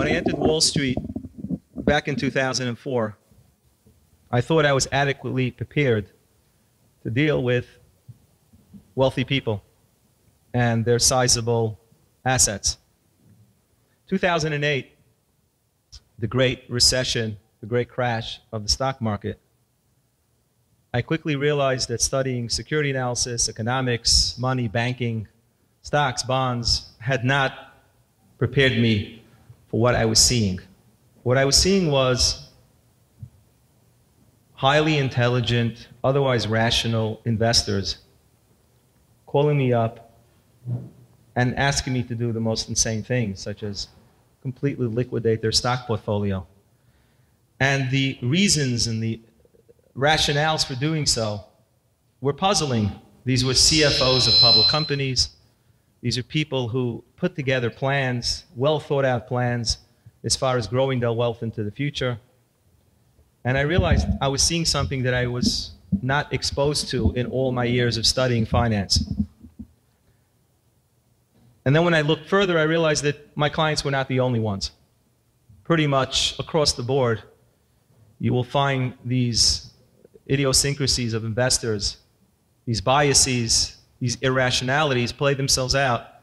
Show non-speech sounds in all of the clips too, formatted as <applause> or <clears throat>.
When I entered Wall Street back in 2004, I thought I was adequately prepared to deal with wealthy people and their sizable assets. 2008, the great recession, the great crash of the stock market, I quickly realized that studying security analysis, economics, money, banking, stocks, bonds had not prepared me for what I was seeing. What I was seeing was highly intelligent, otherwise rational investors calling me up and asking me to do the most insane things, such as completely liquidate their stock portfolio. And the reasons and the rationales for doing so were puzzling. These were CFOs of public companies. These are people who put together plans, well thought out plans, as far as growing their wealth into the future. And I realized I was seeing something that I was not exposed to in all my years of studying finance. And then when I looked further, I realized that my clients were not the only ones. Pretty much across the board, you will find these idiosyncrasies of investors, these biases, these irrationalities play themselves out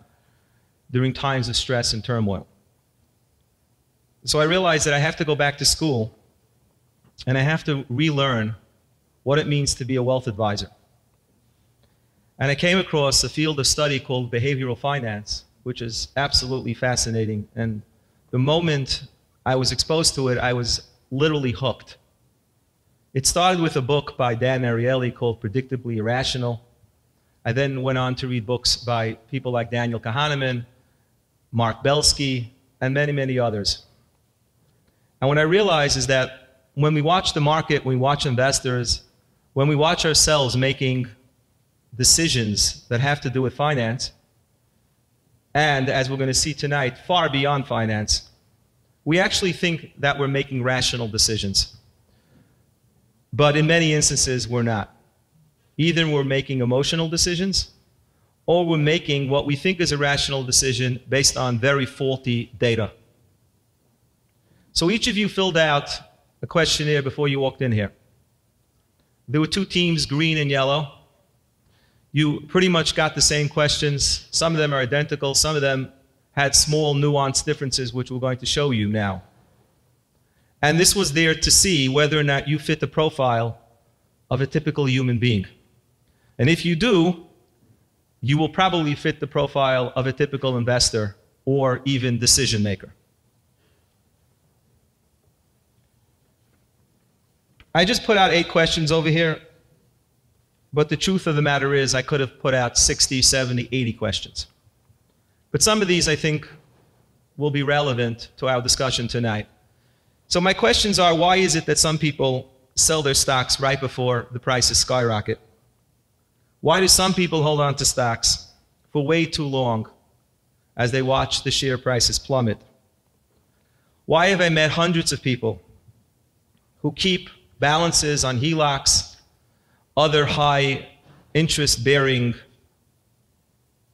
during times of stress and turmoil. So I realized that I have to go back to school and I have to relearn what it means to be a wealth advisor. And I came across a field of study called behavioral finance, which is absolutely fascinating. And the moment I was exposed to it, I was literally hooked. It started with a book by Dan Ariely called Predictably Irrational. I then went on to read books by people like Daniel Kahneman, Mark Belsky, and many, many others. And what I realize is that when we watch the market, when we watch investors, when we watch ourselves making decisions that have to do with finance, and as we're going to see tonight, far beyond finance, we actually think that we're making rational decisions. But in many instances, we're not. Either we're making emotional decisions, or we're making what we think is a rational decision based on very faulty data. So each of you filled out a questionnaire before you walked in here. There were two teams, green and yellow. You pretty much got the same questions. Some of them are identical, some of them had small nuanced differences, which we're going to show you now. And this was there to see whether or not you fit the profile of a typical human being. And if you do, you will probably fit the profile of a typical investor or even decision maker. I just put out eight questions over here, but the truth of the matter is I could have put out 60, 70, 80 questions. But some of these I think will be relevant to our discussion tonight. So my questions are, why is it that some people sell their stocks right before the prices skyrocket? Why do some people hold on to stocks for way too long as they watch the share prices plummet? Why have I met hundreds of people who keep balances on HELOCs, other high interest bearing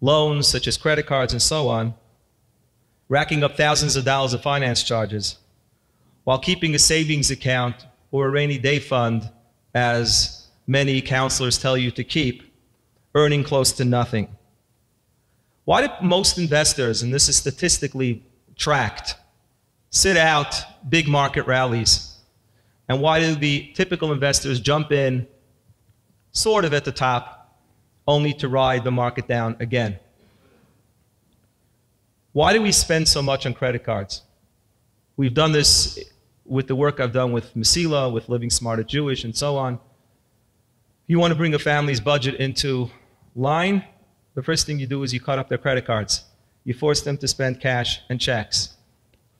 loans such as credit cards and so on, racking up thousands of dollars of finance charges while keeping a savings account or a rainy day fund, as many counselors tell you to keep, earning close to nothing. Why do most investors, and this is statistically tracked, sit out big market rallies and why do the typical investors jump in sort of at the top only to ride the market down again? Why do we spend so much on credit cards? We've done this with the work I've done with Mesila, with Living Smarter Jewish, and so on. If you want to bring a family's budget into line, the first thing you do is you cut up their credit cards. You force them to spend cash and checks.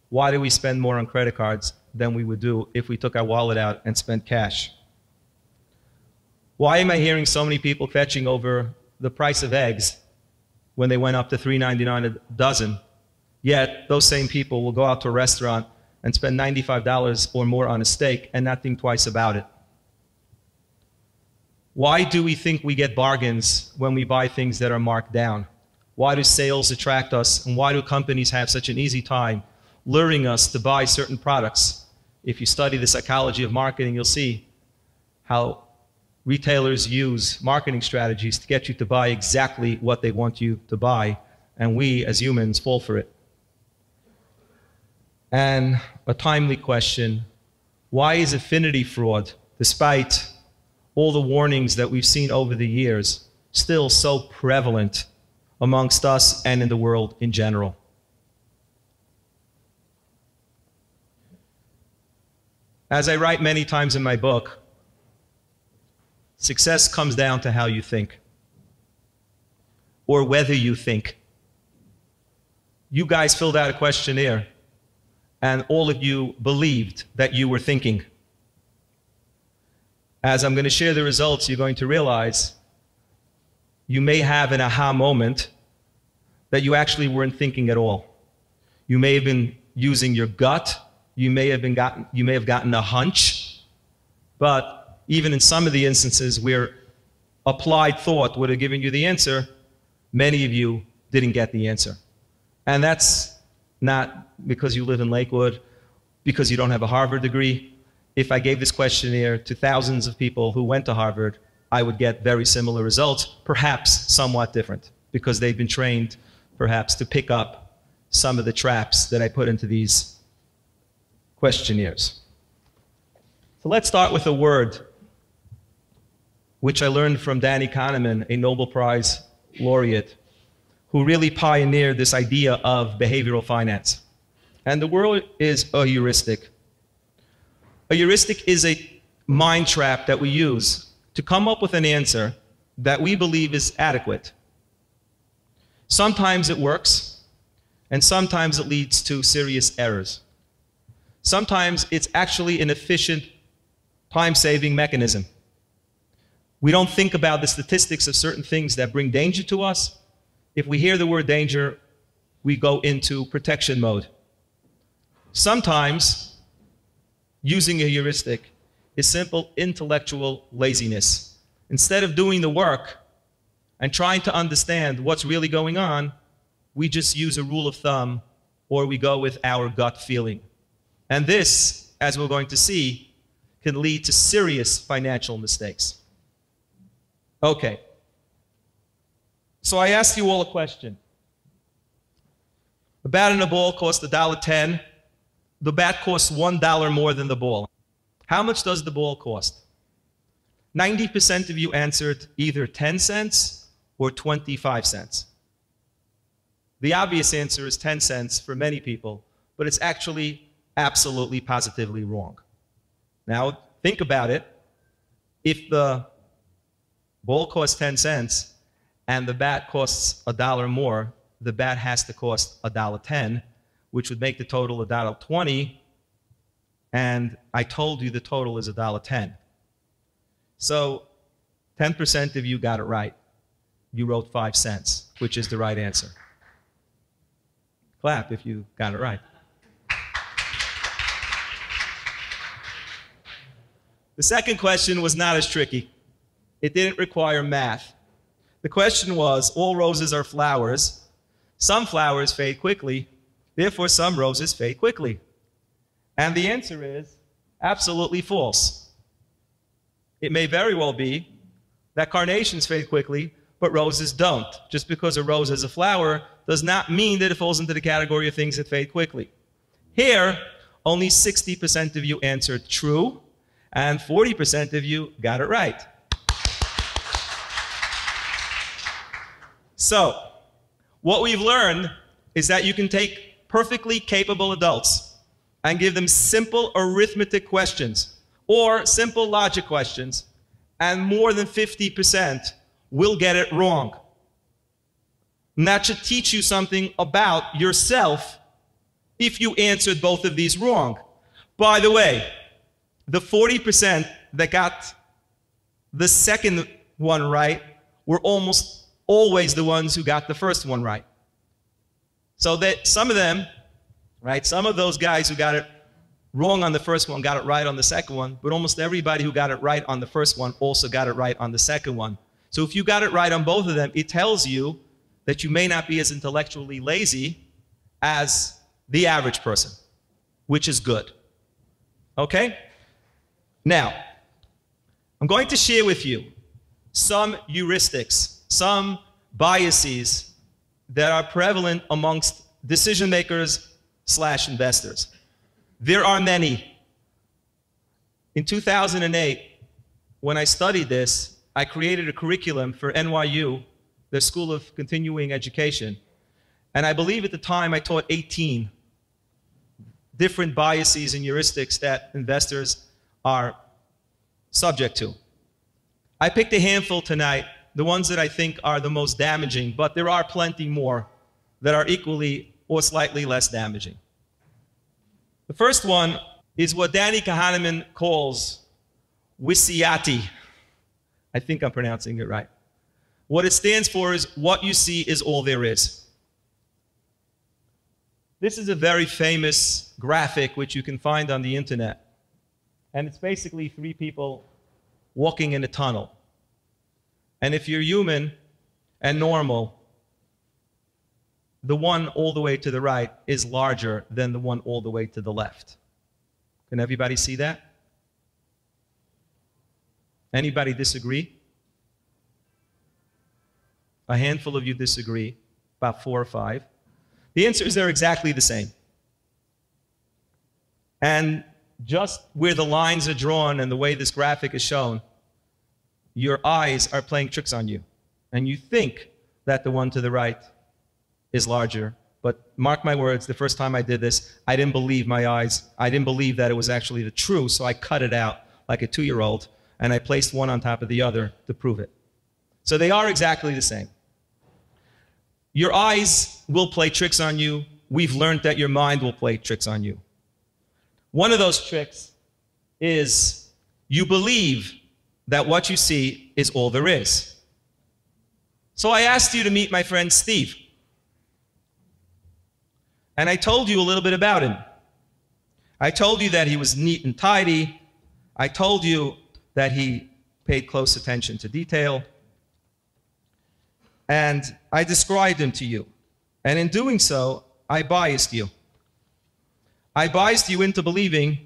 Why do we spend more on credit cards than we would do if we took our wallet out and spent cash. Why am I hearing so many people fetching over the price of eggs when they went up to $3.99 a dozen? Yet those same people will go out to a restaurant and spend $95 or more on a steak and not think twice about it. Why do we think we get bargains when we buy things that are marked down? Why do sales attract us? And why do companies have such an easy time luring us to buy certain products. If you study the psychology of marketing, you'll see how retailers use marketing strategies to get you to buy exactly what they want you to buy, and we as humans fall for it. And a timely question why is affinity fraud, despite all the warnings that we've seen over the years, still so prevalent amongst us and in the world in general? As I write many times in my book, success comes down to how you think or whether you think. You guys filled out a questionnaire, and all of you believed that you were thinking. As I'm going to share the results, you're going to realize you may have an aha moment that you actually weren't thinking at all. You may have been using your gut you may have, been gotten, you may have gotten a hunch, but even in some of the instances where applied thought would have given you the answer, many of you didn't get the answer. And that's not because you live in Lakewood, because you don't have a Harvard degree. If I gave this questionnaire to thousands of people who went to Harvard, I would get very similar results, perhaps somewhat different, because they've been trained perhaps to pick up some of the traps that I put into these questionnaires. So let's start with a word which I learned from Danny Kahneman, a Nobel Prize laureate, who really pioneered this idea of behavioral finance. And the word is a heuristic. A heuristic is a mind trap that we use to come up with an answer that we believe is adequate. Sometimes it works, and sometimes it leads to serious errors. Sometimes it's actually an efficient time-saving mechanism. We don't think about the statistics of certain things that bring danger to us. If we hear the word danger, we go into protection mode. Sometimes using a heuristic is simple intellectual laziness. Instead of doing the work and trying to understand what's really going on, we just use a rule of thumb or we go with our gut feeling. And this, as we're going to see, can lead to serious financial mistakes. Okay. So I asked you all a question. A bat and a ball cost $1.10. The bat costs $1 more than the ball. How much does the ball cost? 90% of you answered either 10 cents or 25 cents. The obvious answer is 10 cents for many people, but it's actually absolutely positively wrong. Now, think about it. If the ball costs 10 cents and the bat costs a dollar more, the bat has to cost a dollar 10, which would make the total a dollar 20. And I told you the total is a dollar 10. So 10% of you got it right. You wrote 5 cents, which is the right answer. Clap if you got it right. The second question was not as tricky. It didn't require math. The question was all roses are flowers. Some flowers fade quickly, therefore, some roses fade quickly. And the answer is absolutely false. It may very well be that carnations fade quickly, but roses don't. Just because a rose is a flower does not mean that it falls into the category of things that fade quickly. Here, only 60% of you answered true, and 40% of you got it right. So, what we've learned is that you can take perfectly capable adults and give them simple arithmetic questions or simple logic questions, and more than 50% will get it wrong. And that should teach you something about yourself if you answered both of these wrong. By the way, the 40% that got the second one right were almost always the ones who got the first one right. So that some of them, right, some of those guys who got it wrong on the first one got it right on the second one, but almost everybody who got it right on the first one also got it right on the second one. So if you got it right on both of them, it tells you that you may not be as intellectually lazy as the average person, which is good. Okay? Now, I'm going to share with you some heuristics, some biases that are prevalent amongst decision makers slash investors. There are many. In 2008, when I studied this, I created a curriculum for NYU, the School of Continuing Education. And I believe at the time I taught 18 different biases and heuristics that investors are subject to. I picked a handful tonight, the ones that I think are the most damaging, but there are plenty more that are equally or slightly less damaging. The first one is what Danny Kahneman calls WYSIATI. I think I'm pronouncing it right. What it stands for is what you see is all there is. This is a very famous graphic which you can find on the internet. And it's basically three people walking in a tunnel. And if you're human and normal, the one all the way to the right is larger than the one all the way to the left. Can everybody see that? Anybody disagree? A handful of you disagree, about four or five. The answer is they're exactly the same. And just where the lines are drawn and the way this graphic is shown, your eyes are playing tricks on you. And you think that the one to the right is larger. But mark my words, the first time I did this, I didn't believe my eyes. I didn't believe that it was actually the true, so I cut it out like a two year old and I placed one on top of the other to prove it. So they are exactly the same. Your eyes will play tricks on you. We've learned that your mind will play tricks on you. One of those tricks is you believe that what you see is all there is. So I asked you to meet my friend Steve. And I told you a little bit about him. I told you that he was neat and tidy. I told you that he paid close attention to detail. And I described him to you. And in doing so, I biased you. I biased you into believing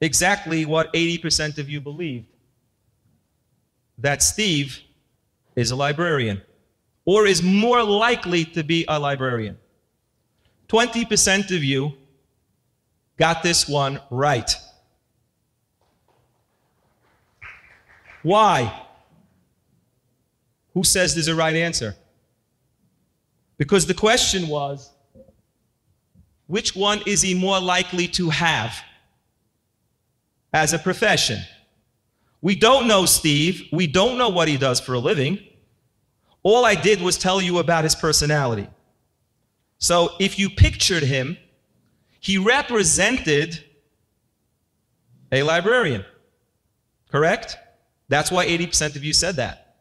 exactly what 80% of you believed that Steve is a librarian or is more likely to be a librarian. 20% of you got this one right. Why? Who says there's a right answer? Because the question was which one is he more likely to have as a profession? We don't know Steve. We don't know what he does for a living. All I did was tell you about his personality. So if you pictured him, he represented a librarian. Correct? That's why 80% of you said that.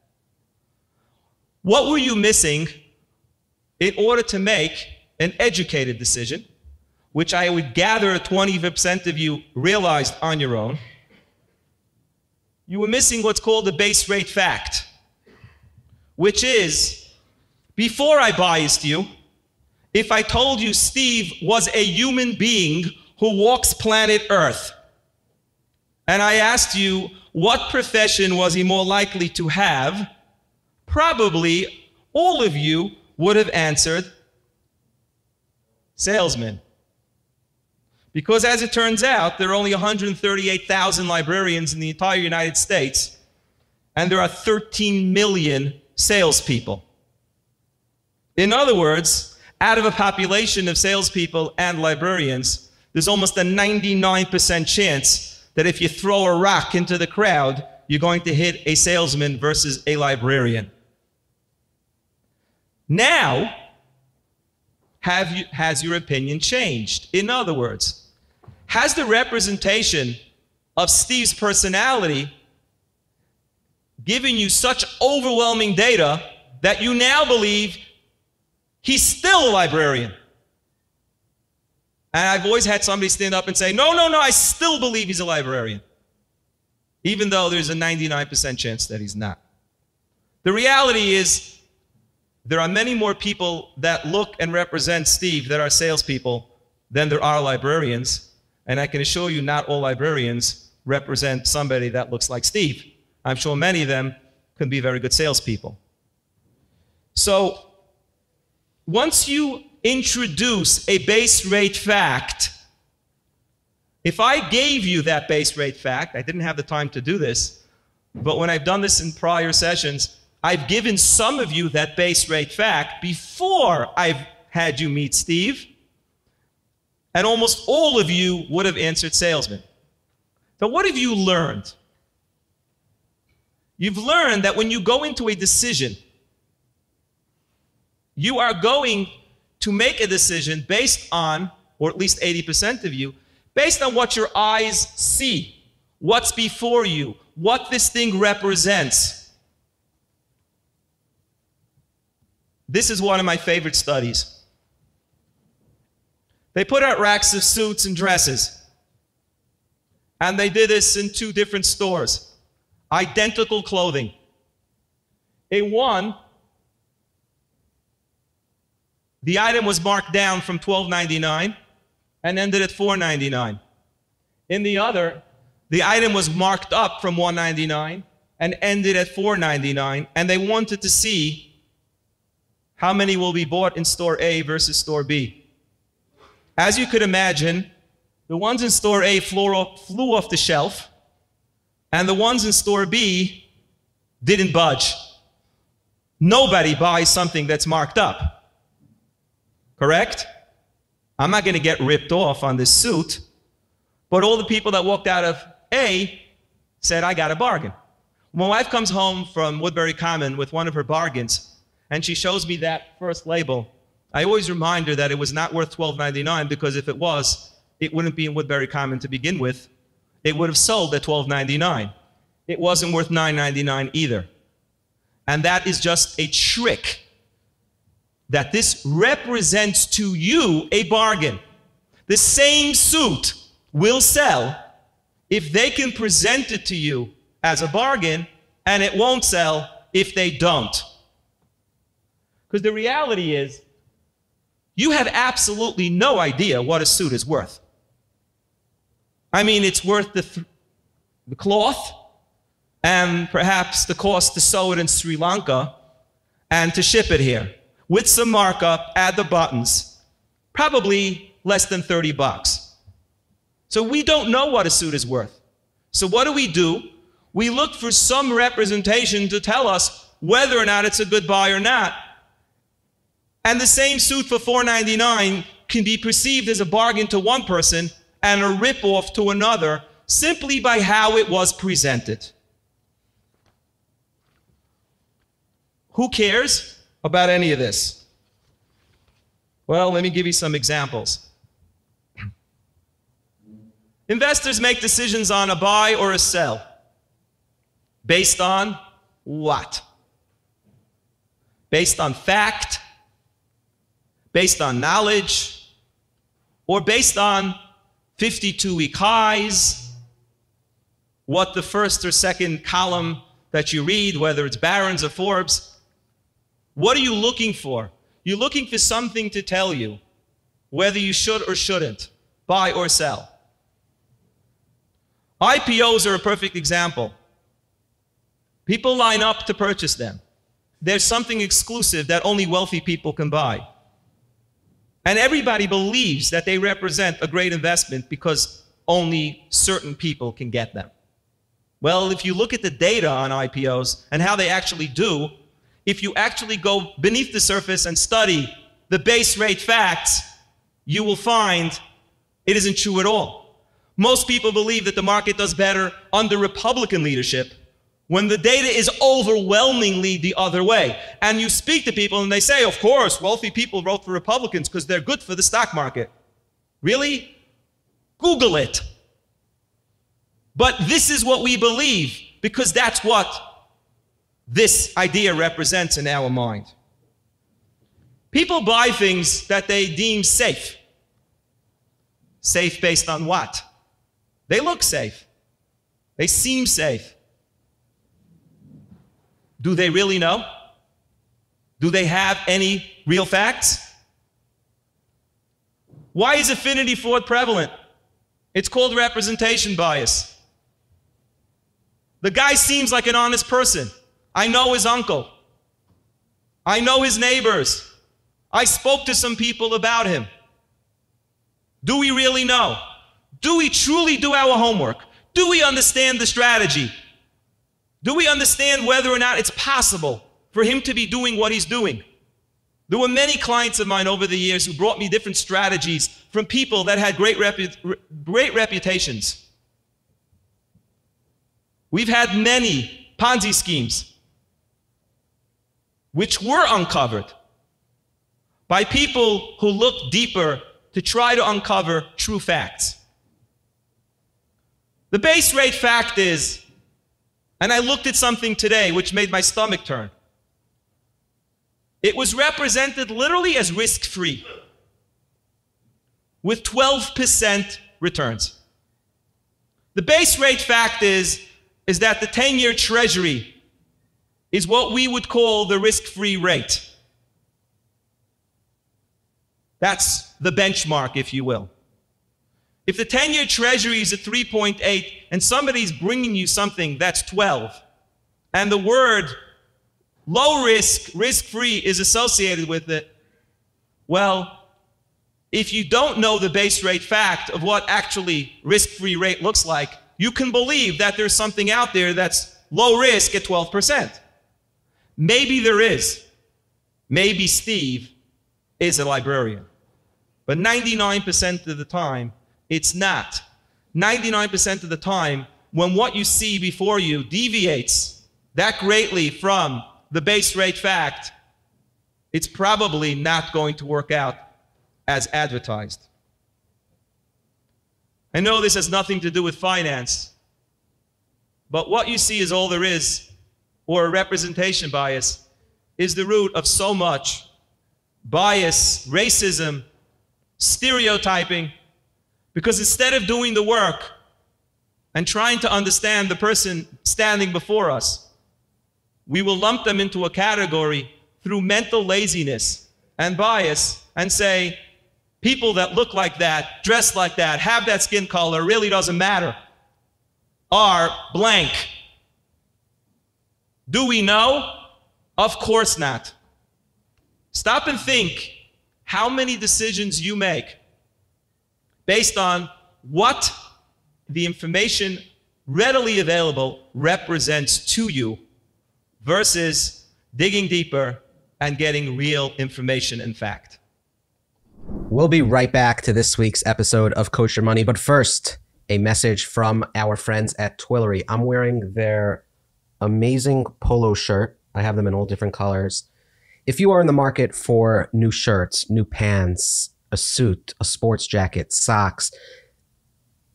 What were you missing in order to make an educated decision, which I would gather 20% of you realized on your own? You were missing what's called the base rate fact, which is before I biased you, if I told you Steve was a human being who walks planet Earth, and I asked you what profession was he more likely to have, probably all of you would have answered salesman. Because as it turns out, there are only 138,000 librarians in the entire United States, and there are 13 million salespeople. In other words, out of a population of salespeople and librarians, there's almost a 99% chance that if you throw a rock into the crowd, you're going to hit a salesman versus a librarian. Now, have you, has your opinion changed? In other words, has the representation of Steve's personality given you such overwhelming data that you now believe He's still a librarian. And I've always had somebody stand up and say, no, no, no, I still believe he's a librarian. Even though there's a 99% chance that he's not. The reality is, there are many more people that look and represent Steve that are salespeople than there are librarians. And I can assure you, not all librarians represent somebody that looks like Steve. I'm sure many of them can be very good salespeople. So, once you introduce a base rate fact, if I gave you that base rate fact, I didn't have the time to do this, but when I've done this in prior sessions, I've given some of you that base rate fact before I've had you meet Steve, and almost all of you would have answered salesman. So, what have you learned? You've learned that when you go into a decision, you are going to make a decision based on, or at least 80% of you, based on what your eyes see, what's before you, what this thing represents. This is one of my favorite studies. They put out racks of suits and dresses. And they did this in two different stores identical clothing. A one, the item was marked down from $12.99 and ended at $4.99. In the other, the item was marked up from $1.99 and ended at $4.99, and they wanted to see how many will be bought in store A versus store B. As you could imagine, the ones in store A flew off the shelf, and the ones in store B didn't budge. Nobody buys something that's marked up. Correct? I'm not going to get ripped off on this suit, but all the people that walked out of A said, I got a bargain. My wife comes home from Woodbury Common with one of her bargains, and she shows me that first label. I always remind her that it was not worth $12.99 because if it was, it wouldn't be in Woodbury Common to begin with it would have sold at $12.99. It wasn't worth $9.99 either. And that is just a trick that this represents to you a bargain. The same suit will sell if they can present it to you as a bargain, and it won't sell if they don't. Because the reality is, you have absolutely no idea what a suit is worth. I mean, it's worth the, th- the cloth and perhaps the cost to sew it in Sri Lanka and to ship it here with some markup, add the buttons, probably less than 30 bucks. So we don't know what a suit is worth. So what do we do? We look for some representation to tell us whether or not it's a good buy or not. And the same suit for $4.99 can be perceived as a bargain to one person and a ripoff to another simply by how it was presented. Who cares about any of this? Well, let me give you some examples. Investors make decisions on a buy or a sell based on what? Based on fact, based on knowledge, or based on 52 week highs, what the first or second column that you read, whether it's Barron's or Forbes, what are you looking for? You're looking for something to tell you whether you should or shouldn't buy or sell. IPOs are a perfect example. People line up to purchase them. There's something exclusive that only wealthy people can buy. And everybody believes that they represent a great investment because only certain people can get them. Well, if you look at the data on IPOs and how they actually do, if you actually go beneath the surface and study the base rate facts, you will find it isn't true at all. Most people believe that the market does better under Republican leadership when the data is overwhelmingly the other way. And you speak to people and they say, of course, wealthy people vote for Republicans because they're good for the stock market. Really? Google it. But this is what we believe because that's what this idea represents in our mind. People buy things that they deem safe. Safe based on what? They look safe. They seem safe. Do they really know? Do they have any real facts? Why is affinity fraud prevalent? It's called representation bias. The guy seems like an honest person. I know his uncle. I know his neighbors. I spoke to some people about him. Do we really know? Do we truly do our homework? Do we understand the strategy? Do we understand whether or not it's possible for him to be doing what he's doing? There were many clients of mine over the years who brought me different strategies from people that had great, repu- great reputations. We've had many Ponzi schemes which were uncovered by people who looked deeper to try to uncover true facts. The base rate fact is, and I looked at something today which made my stomach turn. It was represented literally as risk free with 12% returns. The base rate fact is, is that the 10 year treasury is what we would call the risk free rate. That's the benchmark, if you will. If the 10 year treasury is at 3.8 and somebody's bringing you something that's 12, and the word low risk, risk free is associated with it, well, if you don't know the base rate fact of what actually risk free rate looks like, you can believe that there's something out there that's low risk at 12%. Maybe there is. Maybe Steve is a librarian. But 99% of the time, it's not. 99% of the time, when what you see before you deviates that greatly from the base rate fact, it's probably not going to work out as advertised. I know this has nothing to do with finance, but what you see is all there is, or a representation bias, is the root of so much bias, racism, stereotyping, because instead of doing the work and trying to understand the person standing before us, we will lump them into a category through mental laziness and bias and say, people that look like that, dress like that, have that skin color, really doesn't matter, are blank. Do we know? Of course not. Stop and think how many decisions you make based on what the information readily available represents to you versus digging deeper and getting real information and fact. We'll be right back to this week's episode of Kosher Money, but first, a message from our friends at Twillory. I'm wearing their amazing polo shirt. I have them in all different colors. If you are in the market for new shirts, new pants, a suit, a sports jacket, socks,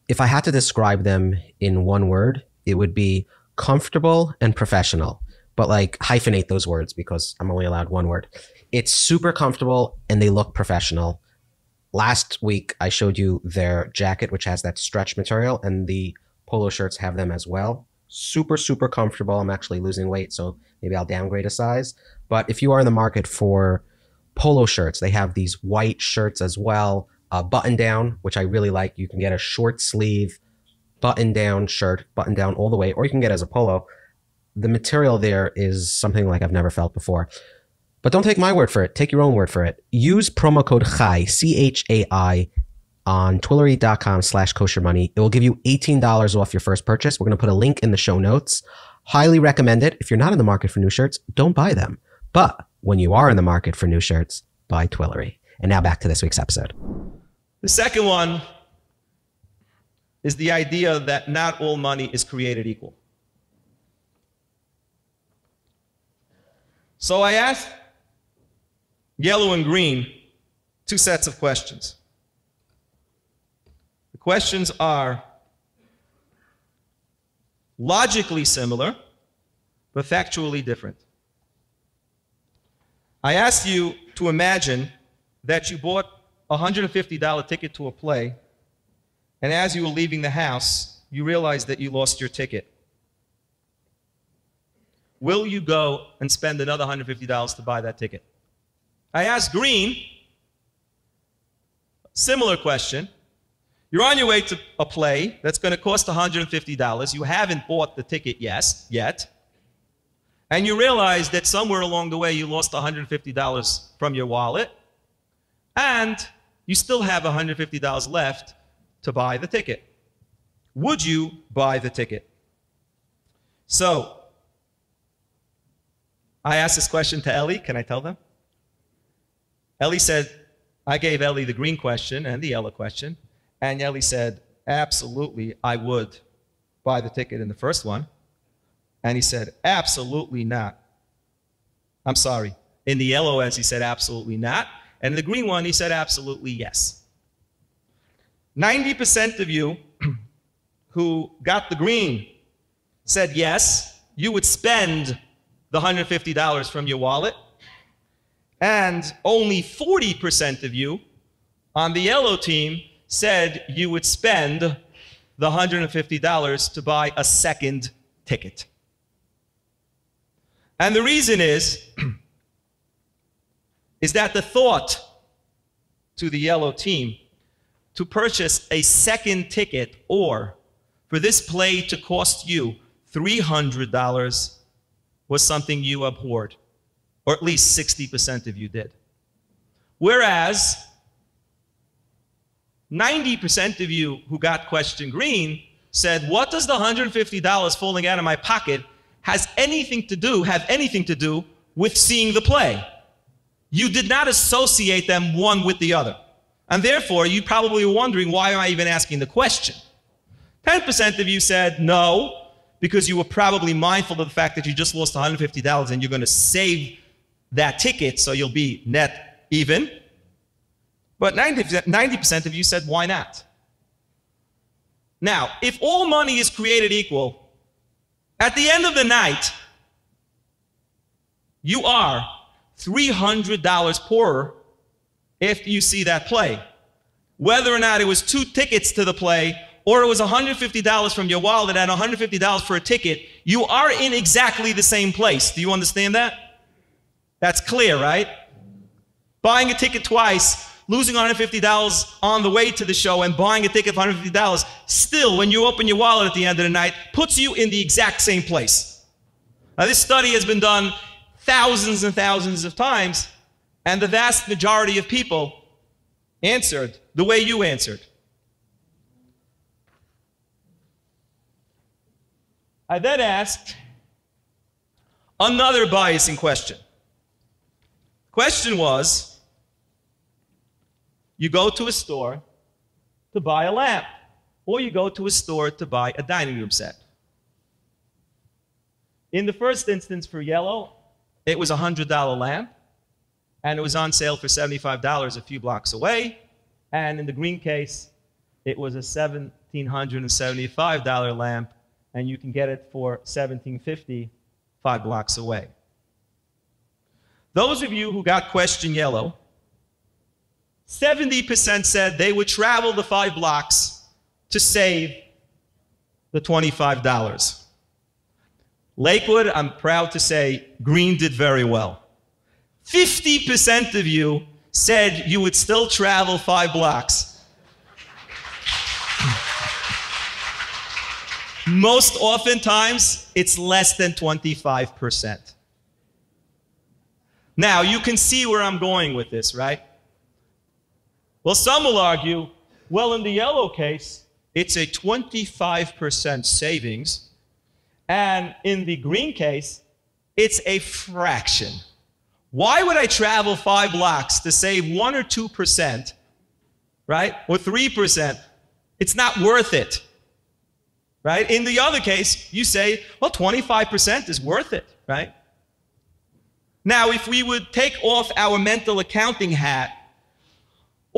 if I had to describe them in one word, it would be comfortable and professional but like hyphenate those words because I'm only allowed one word. It's super comfortable and they look professional. Last week I showed you their jacket, which has that stretch material, and the polo shirts have them as well. Super, super comfortable. I'm actually losing weight, so maybe I'll downgrade a size. But if you are in the market for polo shirts, they have these white shirts as well. A button down, which I really like. You can get a short sleeve button down shirt, button down all the way, or you can get as a polo the material there is something like I've never felt before. But don't take my word for it. Take your own word for it. Use promo code CHAI, C-H-A-I, on twillory.com slash kosher money. It will give you $18 off your first purchase. We're going to put a link in the show notes. Highly recommend it. If you're not in the market for new shirts, don't buy them. But when you are in the market for new shirts, buy Twillory. And now back to this week's episode. The second one is the idea that not all money is created equal. So I asked yellow and green two sets of questions. The questions are logically similar, but factually different. I asked you to imagine that you bought a $150 ticket to a play, and as you were leaving the house, you realized that you lost your ticket. Will you go and spend another $150 to buy that ticket? I asked Green, Similar question. You're on your way to a play that's going to cost $150. You haven't bought the ticket yes, yet. And you realize that somewhere along the way you lost $150 from your wallet. And you still have $150 left to buy the ticket. Would you buy the ticket? So, I asked this question to Ellie. Can I tell them? Ellie said, I gave Ellie the green question and the yellow question. And Ellie said, Absolutely, I would buy the ticket in the first one. And he said, Absolutely not. I'm sorry. In the yellow as he said, Absolutely not. And the green one, he said, Absolutely yes. 90% of you <clears throat> who got the green said yes, you would spend the $150 from your wallet. And only 40% of you on the yellow team said you would spend the $150 to buy a second ticket. And the reason is, <clears throat> is that the thought to the yellow team to purchase a second ticket or for this play to cost you $300 was something you abhorred, or at least 60% of you did. Whereas 90% of you who got question green said, What does the $150 falling out of my pocket has anything to do, have anything to do with seeing the play? You did not associate them one with the other. And therefore, you probably were wondering, why am I even asking the question? 10% of you said no, because you were probably mindful of the fact that you just lost $150 and you're going to save that ticket so you'll be net even. But 90%, 90% of you said, why not? Now, if all money is created equal, at the end of the night, you are $300 poorer if you see that play. Whether or not it was two tickets to the play or it was $150 from your wallet and $150 for a ticket, you are in exactly the same place. Do you understand that? That's clear, right? Buying a ticket twice, losing $150 on the way to the show, and buying a ticket for $150, still, when you open your wallet at the end of the night, puts you in the exact same place. Now, this study has been done thousands and thousands of times, and the vast majority of people answered the way you answered. I then asked another biasing question. Question was you go to a store to buy a lamp, or you go to a store to buy a dining room set. In the first instance for yellow, it was a $100 lamp, and it was on sale for $75 a few blocks away. And in the green case, it was a $1,775 lamp and you can get it for 1750 five blocks away. Those of you who got question yellow, 70% said they would travel the five blocks to save the $25. Lakewood, I'm proud to say, green did very well. 50% of you said you would still travel five blocks Most oftentimes, it's less than 25%. Now, you can see where I'm going with this, right? Well, some will argue, well, in the yellow case, it's a 25% savings. And in the green case, it's a fraction. Why would I travel five blocks to save one or 2%, right? Or 3%? It's not worth it right? In the other case, you say, well, 25% is worth it, right? Now, if we would take off our mental accounting hat,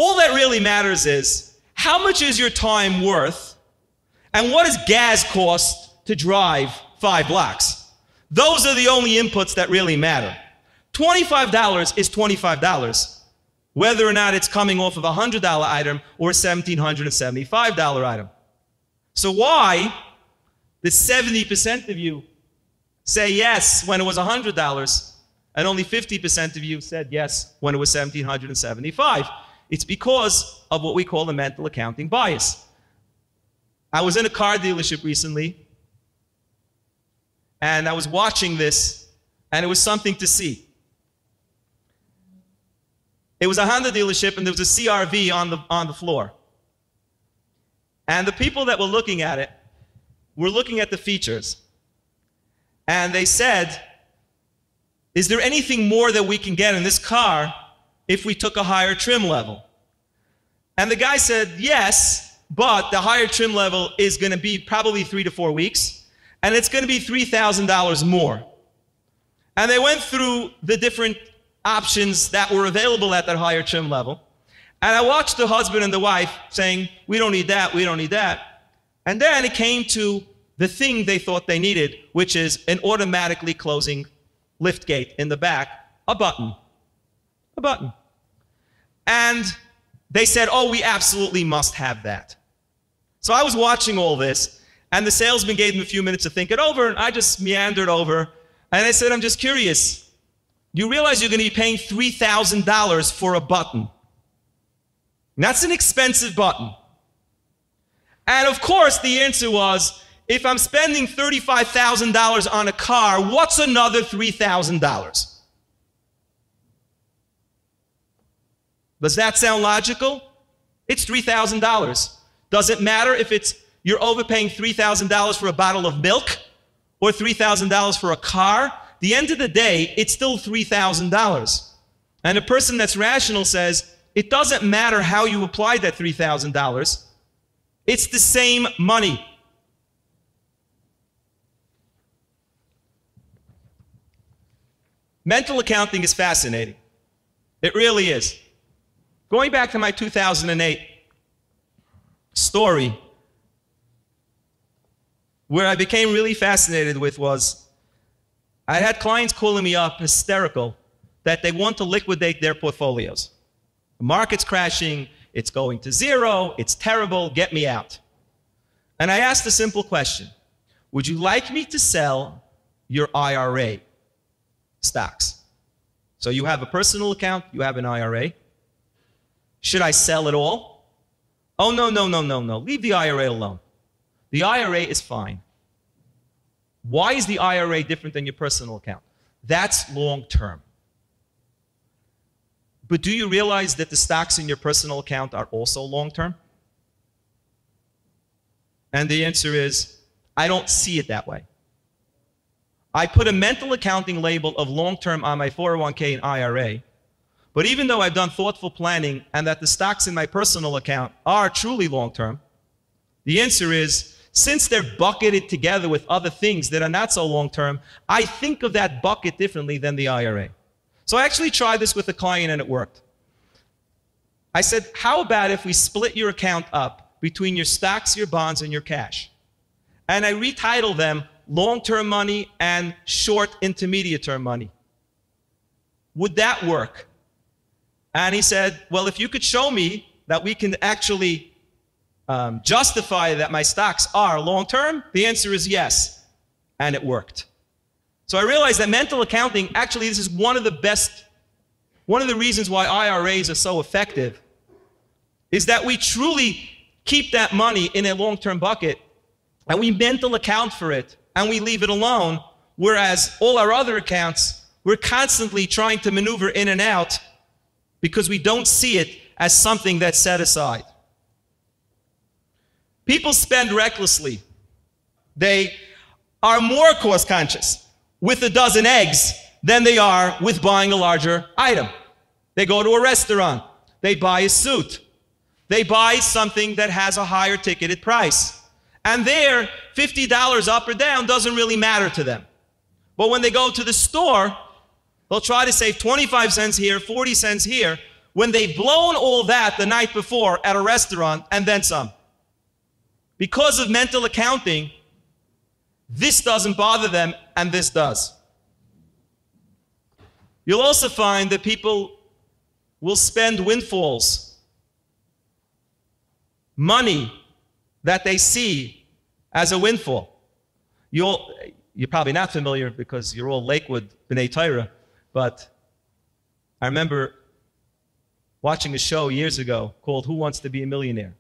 all that really matters is how much is your time worth and what does gas cost to drive five blocks? Those are the only inputs that really matter. $25 is $25, whether or not it's coming off of a $100 item or a $1,775 item. So why did 70% of you say yes when it was $100 and only 50% of you said yes when it was 1775 dollars It's because of what we call the mental accounting bias. I was in a car dealership recently, and I was watching this, and it was something to see. It was a Honda dealership, and there was a CRV on the, on the floor. And the people that were looking at it were looking at the features. And they said, Is there anything more that we can get in this car if we took a higher trim level? And the guy said, Yes, but the higher trim level is going to be probably three to four weeks, and it's going to be $3,000 more. And they went through the different options that were available at that higher trim level. And I watched the husband and the wife saying, We don't need that, we don't need that. And then it came to the thing they thought they needed, which is an automatically closing lift gate in the back, a button. A button. And they said, Oh, we absolutely must have that. So I was watching all this, and the salesman gave them a few minutes to think it over, and I just meandered over. And I said, I'm just curious. You realize you're going to be paying $3,000 for a button. That's an expensive button. And of course, the answer was if I'm spending $35,000 on a car, what's another $3,000? Does that sound logical? It's $3,000. Does it matter if it's you're overpaying $3,000 for a bottle of milk or $3,000 for a car? The end of the day, it's still $3,000. And a person that's rational says, it doesn't matter how you apply that $3,000. It's the same money. Mental accounting is fascinating. It really is. Going back to my 2008 story, where I became really fascinated with was I had clients calling me up hysterical that they want to liquidate their portfolios. The market's crashing, it's going to zero, it's terrible, get me out. And I asked a simple question Would you like me to sell your IRA stocks? So you have a personal account, you have an IRA. Should I sell it all? Oh, no, no, no, no, no. Leave the IRA alone. The IRA is fine. Why is the IRA different than your personal account? That's long term. But do you realize that the stocks in your personal account are also long term? And the answer is I don't see it that way. I put a mental accounting label of long term on my 401k and IRA. But even though I've done thoughtful planning and that the stocks in my personal account are truly long term, the answer is since they're bucketed together with other things that are not so long term, I think of that bucket differently than the IRA. So I actually tried this with a client and it worked. I said, How about if we split your account up between your stocks, your bonds, and your cash? And I retitled them long term money and short intermediate term money. Would that work? And he said, Well, if you could show me that we can actually um, justify that my stocks are long term, the answer is yes. And it worked. So I realized that mental accounting, actually, this is one of the best, one of the reasons why IRAs are so effective, is that we truly keep that money in a long term bucket and we mental account for it and we leave it alone. Whereas all our other accounts, we're constantly trying to maneuver in and out because we don't see it as something that's set aside. People spend recklessly. They are more cost conscious with a dozen eggs than they are with buying a larger item. They go to a restaurant, they buy a suit, they buy something that has a higher ticketed price. And there, $50 up or down doesn't really matter to them. But when they go to the store, they'll try to save 25 cents here, 40 cents here, when they've blown all that the night before at a restaurant and then some. Because of mental accounting, this doesn't bother them and this does. You'll also find that people will spend windfalls, money that they see as a windfall. You'll, you're probably not familiar because you're all Lakewood, B'nai Torah, but I remember watching a show years ago called Who Wants to Be a Millionaire.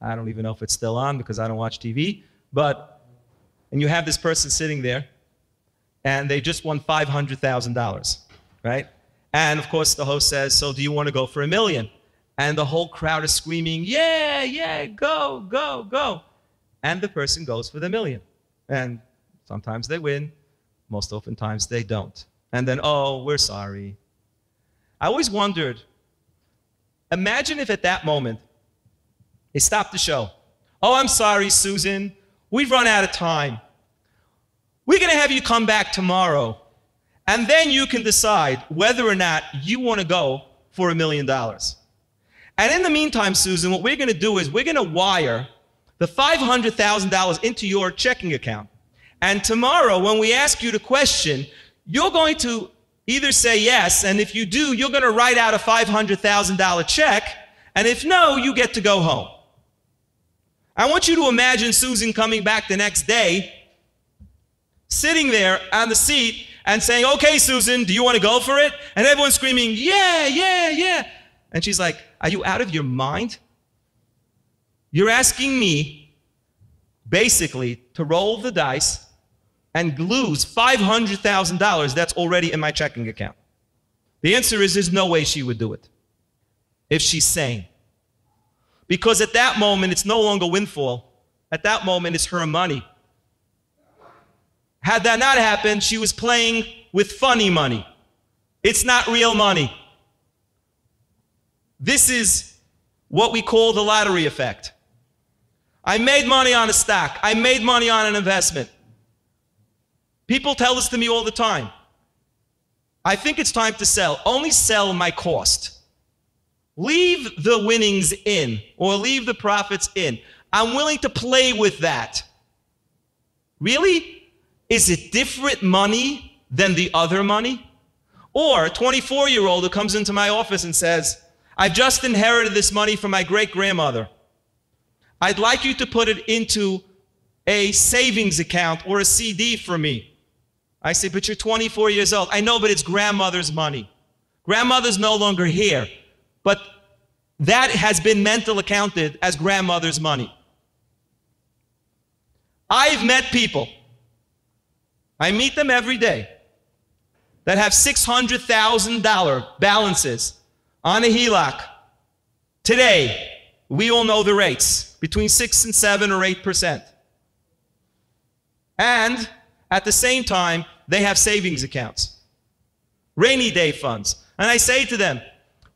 I don't even know if it's still on because I don't watch TV, but, and you have this person sitting there and they just won $500,000, right? And of course, the host says, So do you want to go for a million? And the whole crowd is screaming, Yeah, yeah, go, go, go. And the person goes for the million. And sometimes they win, most oftentimes they don't. And then, oh, we're sorry. I always wondered imagine if at that moment they stopped the show. Oh, I'm sorry, Susan. We've run out of time. We're going to have you come back tomorrow. And then you can decide whether or not you want to go for a million dollars. And in the meantime, Susan, what we're going to do is we're going to wire the $500,000 into your checking account. And tomorrow, when we ask you the question, you're going to either say yes, and if you do, you're going to write out a $500,000 check, and if no, you get to go home. I want you to imagine Susan coming back the next day, sitting there on the seat and saying, Okay, Susan, do you want to go for it? And everyone's screaming, Yeah, yeah, yeah. And she's like, Are you out of your mind? You're asking me basically to roll the dice and lose $500,000 that's already in my checking account? The answer is there's no way she would do it if she's sane. Because at that moment, it's no longer windfall. At that moment, it's her money. Had that not happened, she was playing with funny money. It's not real money. This is what we call the lottery effect. I made money on a stock. I made money on an investment. People tell this to me all the time. I think it's time to sell. Only sell my cost. Leave the winnings in or leave the profits in. I'm willing to play with that. Really? Is it different money than the other money? Or a 24 year old who comes into my office and says, I've just inherited this money from my great grandmother. I'd like you to put it into a savings account or a CD for me. I say, but you're 24 years old. I know, but it's grandmother's money. Grandmother's no longer here, but that has been mental accounted as grandmother's money. I've met people, I meet them every day, that have $600,000 balances on a HELOC. Today, we all know the rates between 6 and 7 or 8%. And at the same time, they have savings accounts, rainy day funds. And I say to them,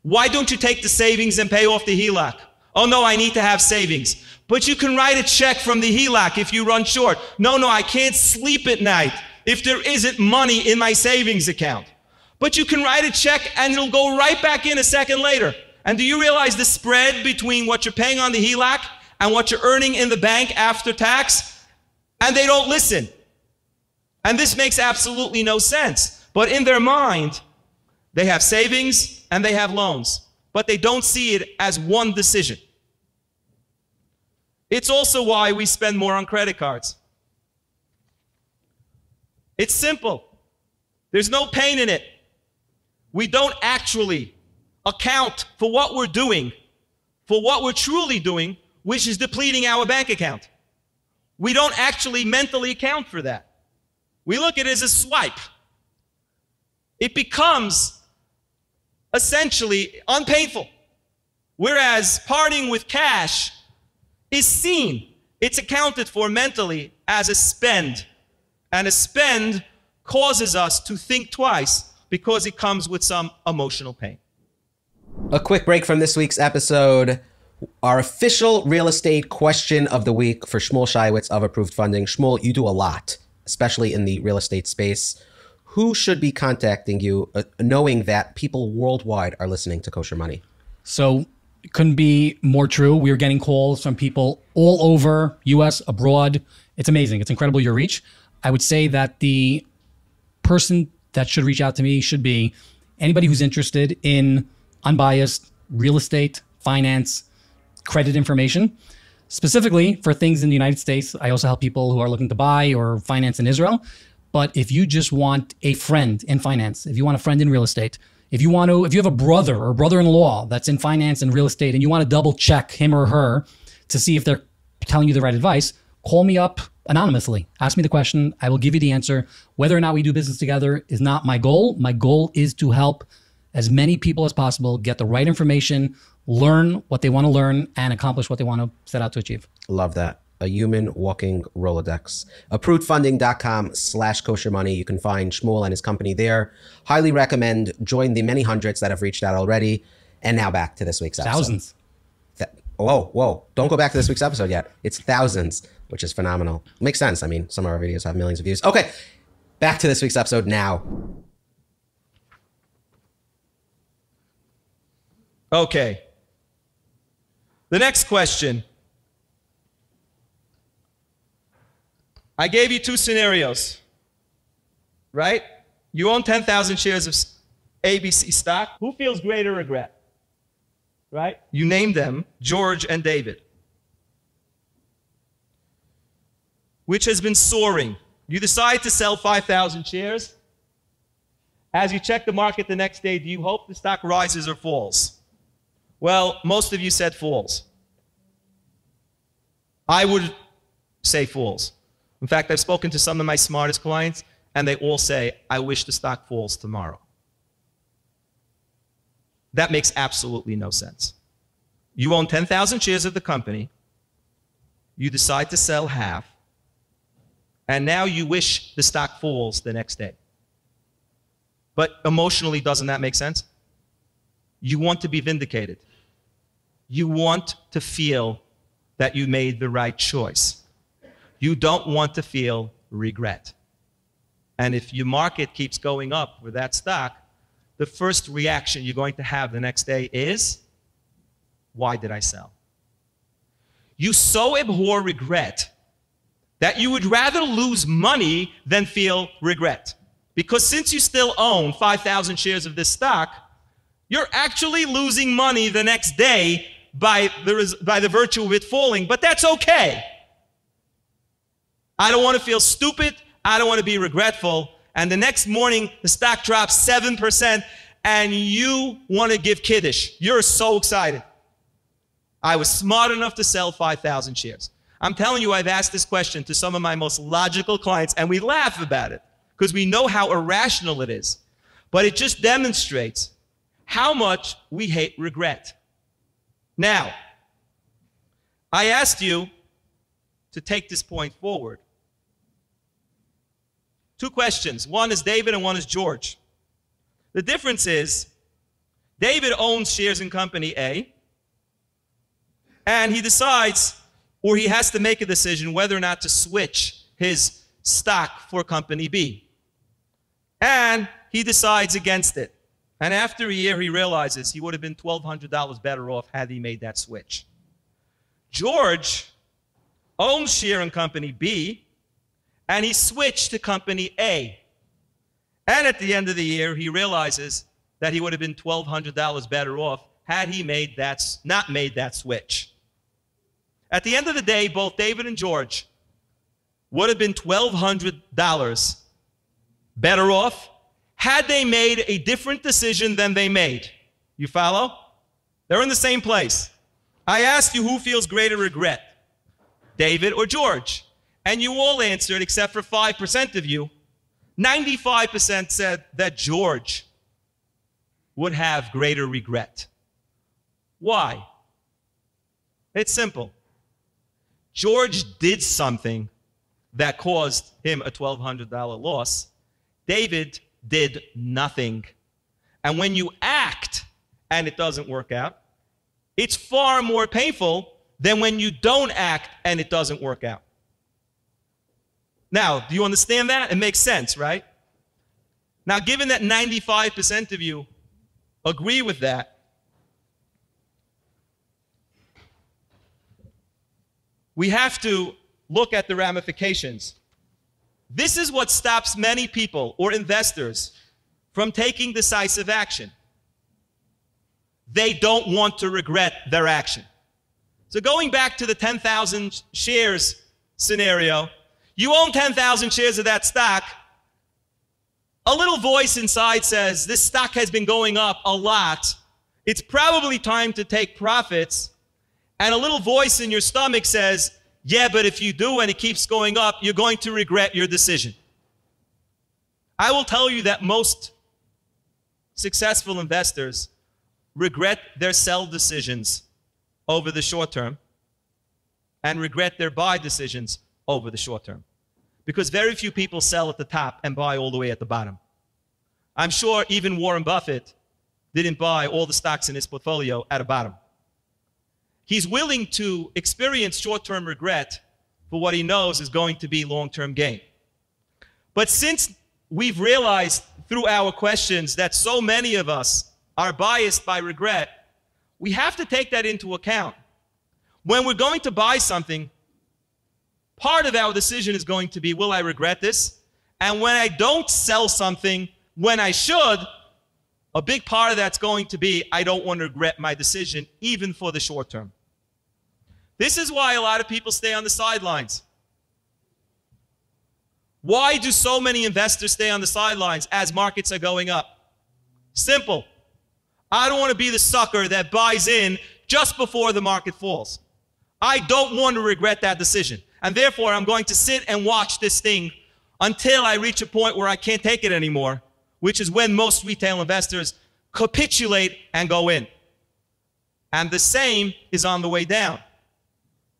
why don't you take the savings and pay off the HELOC? Oh no, I need to have savings. But you can write a check from the HELOC if you run short. No, no, I can't sleep at night if there isn't money in my savings account. But you can write a check and it'll go right back in a second later. And do you realize the spread between what you're paying on the HELOC and what you're earning in the bank after tax? And they don't listen. And this makes absolutely no sense. But in their mind, they have savings and they have loans, but they don't see it as one decision. It's also why we spend more on credit cards. It's simple. There's no pain in it. We don't actually account for what we're doing, for what we're truly doing, which is depleting our bank account. We don't actually mentally account for that. We look at it as a swipe. It becomes essentially unpainful. Whereas parting with cash is seen, it's accounted for mentally as a spend. And a spend causes us to think twice because it comes with some emotional pain. A quick break from this week's episode. Our official real estate question of the week for Shmuel Shaiwitz of Approved Funding. Shmuel, you do a lot especially in the real estate space, who should be contacting you, uh, knowing that people worldwide are listening to Kosher Money? So couldn't be more true. We are getting calls from people all over US, abroad. It's amazing. It's incredible your reach. I would say that the person that should reach out to me should be anybody who's interested in unbiased real estate, finance, credit information. Specifically for things in the United States, I also help people who are looking to buy or finance in Israel. But if you just want a friend in finance, if you want a friend in real estate, If you want to, if you have a brother or brother-in-law that's in finance and real estate, and you want to double check him or her to see if they're telling you the right advice, call me up anonymously. Ask me the question. I will give you the answer. Whether or not we do business together is not my goal. My goal is to help as many people as possible get the right information, learn what they want to learn, and accomplish what they want to set out to achieve. Love that. A human walking Rolodex. Approvedfunding.com slash kosher money. You can find Shmuel and his company there. Highly recommend. Join the many hundreds that have reached out already. And now back to this week's episode. Thousands. Th- whoa, whoa. Don't go back to this week's episode yet. It's thousands, which is phenomenal. Makes sense. I mean, some of our videos have millions of views. Okay, back to this week's episode now. Okay. The next question. I gave you two scenarios, right? You own 10,000 shares of ABC stock. Who feels greater regret? Right? You named them George and David. Which has been soaring. You decide to sell 5,000 shares. As you check the market the next day, do you hope the stock rises or falls? Well, most of you said falls. I would say falls. In fact, I've spoken to some of my smartest clients, and they all say, I wish the stock falls tomorrow. That makes absolutely no sense. You own 10,000 shares of the company, you decide to sell half, and now you wish the stock falls the next day. But emotionally, doesn't that make sense? You want to be vindicated. You want to feel that you made the right choice. You don't want to feel regret. And if your market keeps going up with that stock, the first reaction you're going to have the next day is, why did I sell? You so abhor regret that you would rather lose money than feel regret. Because since you still own 5,000 shares of this stock, you're actually losing money the next day by the, by the virtue of it falling, but that's okay. I don't want to feel stupid. I don't want to be regretful. And the next morning, the stock drops 7%, and you want to give Kiddush. You're so excited. I was smart enough to sell 5,000 shares. I'm telling you, I've asked this question to some of my most logical clients, and we laugh about it because we know how irrational it is. But it just demonstrates how much we hate regret. Now, I asked you to take this point forward. Two questions. One is David and one is George. The difference is David owns shares in company A, and he decides, or he has to make a decision whether or not to switch his stock for company B. And he decides against it. And after a year, he realizes he would have been $1,200 better off had he made that switch. George owns share in company B, and he switched to company A. And at the end of the year, he realizes that he would have been $1,200 better off had he made that, not made that switch. At the end of the day, both David and George would have been $1,200 better off had they made a different decision than they made. You follow? They're in the same place. I asked you who feels greater regret, David or George? And you all answered, except for 5% of you. 95% said that George would have greater regret. Why? It's simple. George did something that caused him a $1,200 loss. David did nothing. And when you act and it doesn't work out, it's far more painful than when you don't act and it doesn't work out. Now, do you understand that? It makes sense, right? Now, given that 95% of you agree with that, we have to look at the ramifications. This is what stops many people or investors from taking decisive action. They don't want to regret their action. So, going back to the 10,000 shares scenario, you own 10,000 shares of that stock. a little voice inside says, This stock has been going up a lot. It's probably time to take profits. And a little voice in your stomach says, Yeah, but if you do and it keeps going up, you're going to regret your decision. I will tell you that most successful investors regret their sell decisions over the short term and regret their buy decisions over the short term. Because very few people sell at the top and buy all the way at the bottom. I'm sure even Warren Buffett didn't buy all the stocks in his portfolio at a bottom. He's willing to experience short term regret for what he knows is going to be long term gain. But since we've realized through our questions that so many of us are biased by regret, we have to take that into account. When we're going to buy something, part of our decision is going to be will I regret this? And when I don't sell something when I should, a big part of that's going to be I don't want to regret my decision, even for the short term. This is why a lot of people stay on the sidelines. Why do so many investors stay on the sidelines as markets are going up? Simple. I don't want to be the sucker that buys in just before the market falls. I don't want to regret that decision. And therefore, I'm going to sit and watch this thing until I reach a point where I can't take it anymore, which is when most retail investors capitulate and go in. And the same is on the way down.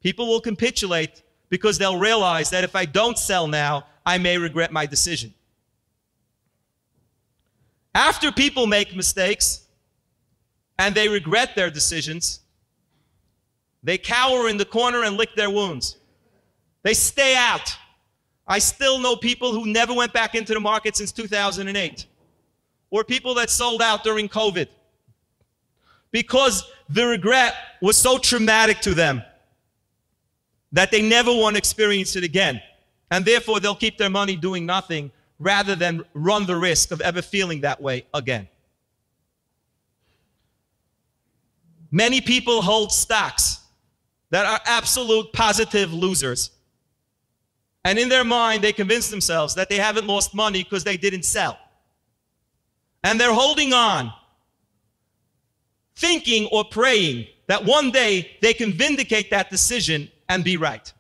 People will capitulate because they'll realize that if I don't sell now, I may regret my decision. After people make mistakes and they regret their decisions, they cower in the corner and lick their wounds. They stay out. I still know people who never went back into the market since 2008, or people that sold out during COVID because the regret was so traumatic to them that they never want to experience it again. And therefore, they'll keep their money doing nothing rather than run the risk of ever feeling that way again. Many people hold stocks that are absolute positive losers. And in their mind, they convince themselves that they haven't lost money because they didn't sell. And they're holding on, thinking or praying that one day they can vindicate that decision and be right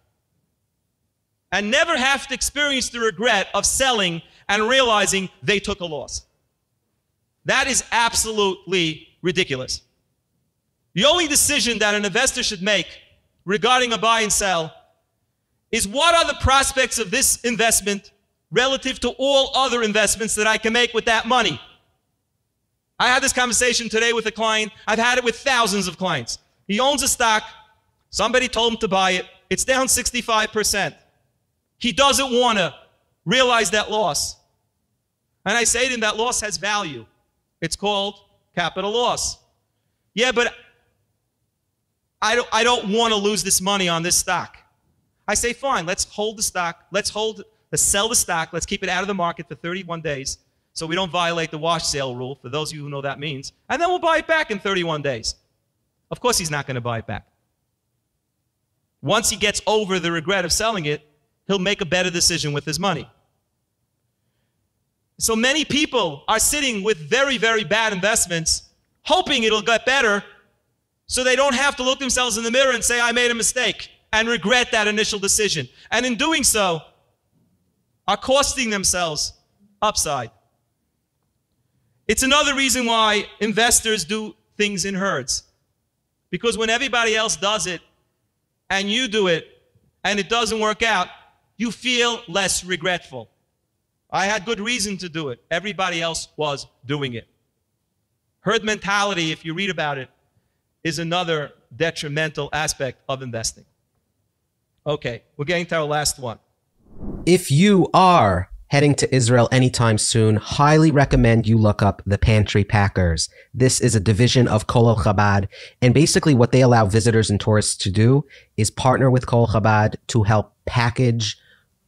and never have to experience the regret of selling and realizing they took a loss. That is absolutely ridiculous. The only decision that an investor should make regarding a buy and sell is what are the prospects of this investment relative to all other investments that I can make with that money. I had this conversation today with a client. I've had it with thousands of clients. He owns a stock. Somebody told him to buy it. It's down 65%. He doesn't want to realize that loss. And I say to him, that loss has value. It's called capital loss. Yeah, but I don't, I don't want to lose this money on this stock. I say, fine, let's hold the stock. Let's hold, let's sell the stock. Let's keep it out of the market for 31 days so we don't violate the wash sale rule, for those of you who know that means. And then we'll buy it back in 31 days. Of course, he's not going to buy it back. Once he gets over the regret of selling it, he'll make a better decision with his money. So many people are sitting with very, very bad investments, hoping it'll get better so they don't have to look themselves in the mirror and say, I made a mistake and regret that initial decision. And in doing so, are costing themselves upside. It's another reason why investors do things in herds. Because when everybody else does it and you do it and it doesn't work out, you feel less regretful. I had good reason to do it. Everybody else was doing it. Herd mentality, if you read about it, is another detrimental aspect of investing. Okay, we're getting to our last one. If you are heading to Israel anytime soon, highly recommend you look up the Pantry Packers. This is a division of Colel Chabad, and basically what they allow visitors and tourists to do is partner with Colel Chabad to help package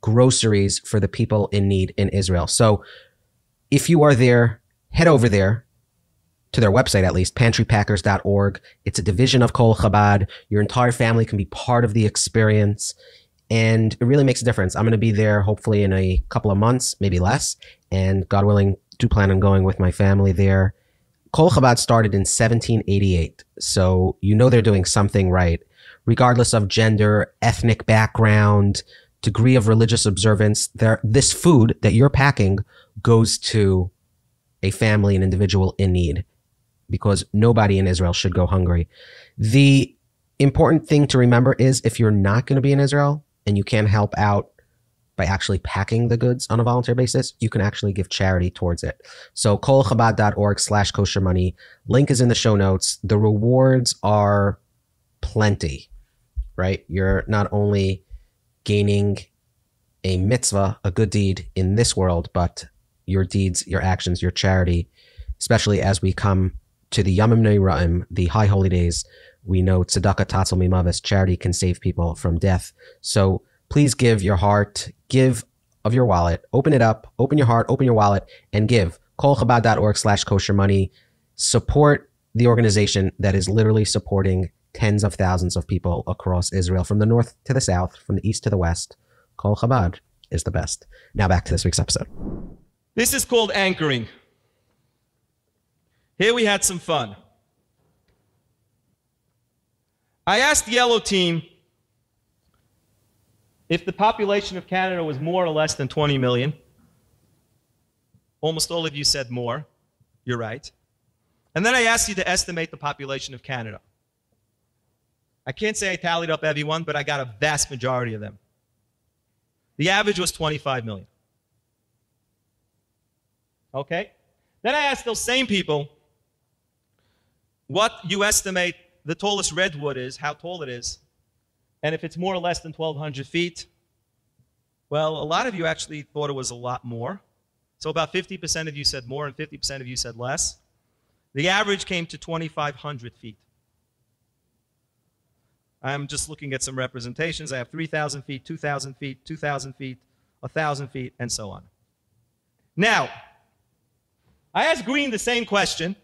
groceries for the people in need in Israel. So if you are there, head over there to their website at least, pantrypackers.org. It's a division of Colel Chabad. Your entire family can be part of the experience. And it really makes a difference. I'm going to be there hopefully in a couple of months, maybe less, and God willing, do plan on going with my family there. Colel Chabad started in 1788, so you know they're doing something right, regardless of gender, ethnic background, degree of religious observance. There, this food that you're packing goes to a family, an individual in need, because nobody in Israel should go hungry. The important thing to remember is if you're not going to be in Israel and you can help out by actually packing the goods on a volunteer basis, you can actually give charity towards it. So colelchabad.org slash kosher money. Link is in the show notes. The rewards are plenty, right? You're not only gaining a mitzvah, a good deed in this world, but your deeds, your actions, your charity, especially as we come to the Yamim Noraim, the high holy days, we know tzedakah tatzal mimavis, charity can save people from death. So please give your heart, give of your wallet, open it up, open your heart, open your wallet, and give. colelchabad.org slash kosher money. Support the organization that is literally supporting tens of thousands of people across Israel, from the north to the south, from the east to the west. Colel Chabad is the best. Now back to this week's episode. This is called anchoring. Here we had some fun. I asked the yellow team if the population of Canada was more or less than 20 million. Almost all of you said more. You're right. And then I asked you to estimate the population of Canada. I can't say I tallied up everyone, but I got a vast majority of them. The average was 25 million. Okay? Then I asked those same people what you estimate the tallest redwood is, how tall it is, and if it's more or less than 1,200 feet. Well, a lot of you actually thought it was a lot more. So about 50% of you said more, and 50% of you said less. The average came to 2,500 feet. I'm just looking at some representations. I have 3,000 feet, 2,000 feet, 2,000 feet, 1,000 feet, and so on. Now, I asked Green the same question.